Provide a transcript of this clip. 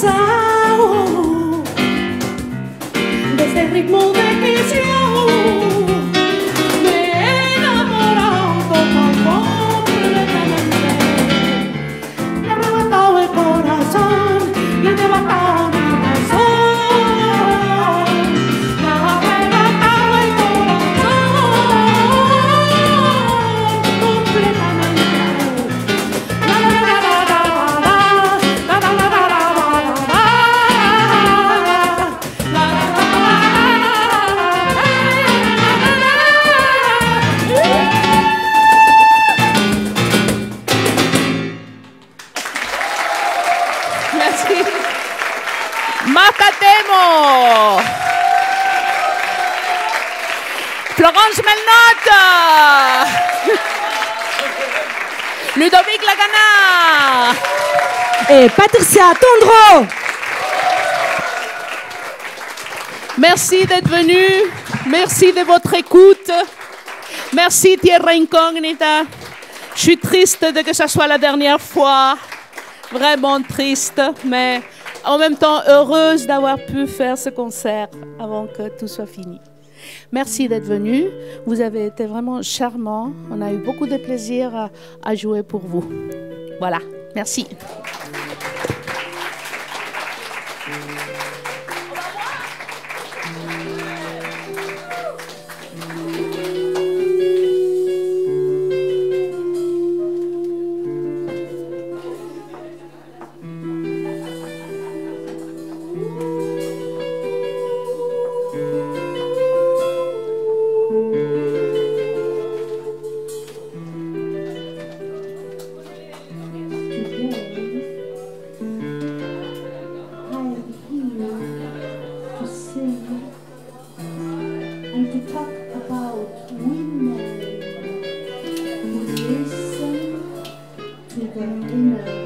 pasado. De ese ritmo Macatemo. Florence Melnotte. Ludovic Lagana. Et Patricia Tondro. Merci d'être venu. Merci de votre écoute. Merci Tierra Incognita. Je suis triste de que ce soit la dernière fois. Vraiment triste, mais en même temps heureuse d'avoir pu faire ce concert avant que tout soit fini. Merci d'être venu. Vous avez été vraiment charmant. On a eu beaucoup de plaisir à, à jouer pour vous. Voilà. Merci. and to talk about women who listen to the inner.